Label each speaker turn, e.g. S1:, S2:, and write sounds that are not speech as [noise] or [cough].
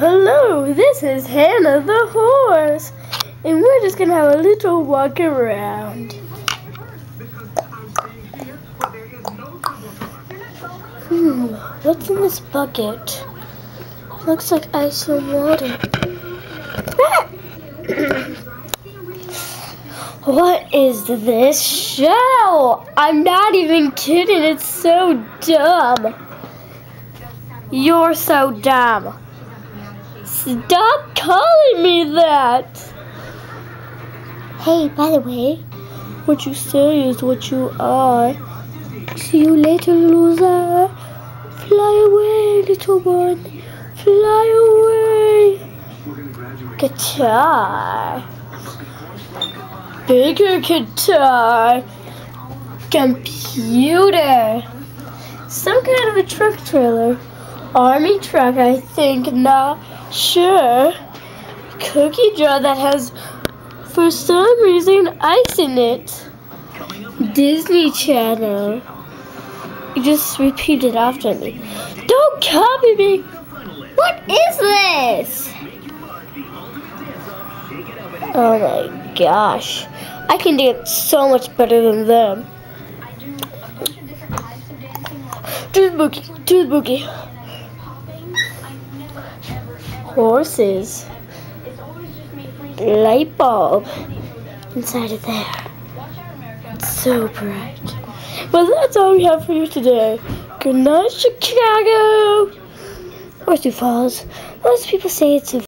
S1: Hello, this is Hannah the horse, and we're just gonna have a little walk around. Hmm, what's in this bucket? Looks like ice and water. [coughs] what is this show? I'm not even kidding, it's so dumb. You're so dumb. Stop calling me that! Hey, by the way, what you say is what you are. See you later, loser. Fly away, little one. Fly away. Guitar. Bigger guitar. Computer. Some kind of a truck trailer. Army truck, I think. Not sure. Cookie jar that has, for some reason, ice in it. Disney Channel. You just repeat it after me. Don't copy me. What is this? Oh my gosh. I can dance so much better than them. Do the boogie. Do the boogie. Horses. Light bulb inside of there. It's so bright. Well, that's all we have for you today. Good night, Chicago. Or Sioux Falls. Most people say it's a